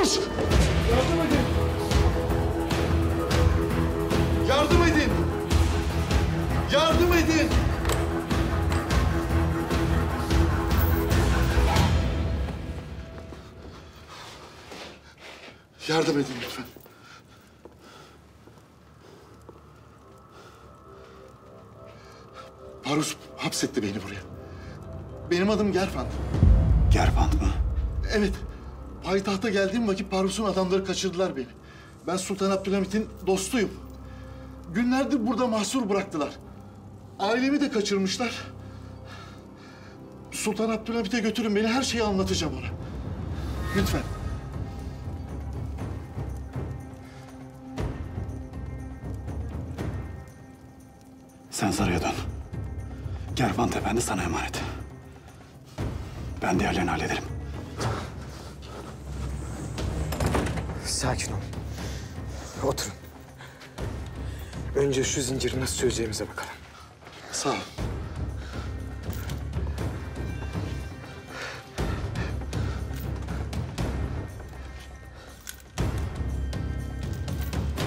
Koş! Yardım edin! Yardım edin! Yardım edin! Yardım edin lütfen. Parus hapsetti beni buraya. Benim adım Gerfan. Gerfant mı? Evet. Payitahta geldiğim vakit Parus'un adamları kaçırdılar beni. Ben Sultan Abdülhamit'in dostuyum. Günlerdir burada mahsur bıraktılar. Ailemi de kaçırmışlar. Sultan Abdülhamit'e götürün beni. Her şeyi anlatacağım ona. Lütfen. Sen saraya dön. Gerfant Efendi sana emanet. Ben diğerlerini hallederim. Sakin ol. Oturun. Önce şu zinciri nasıl çözeceğimize bakalım. Sağ ol.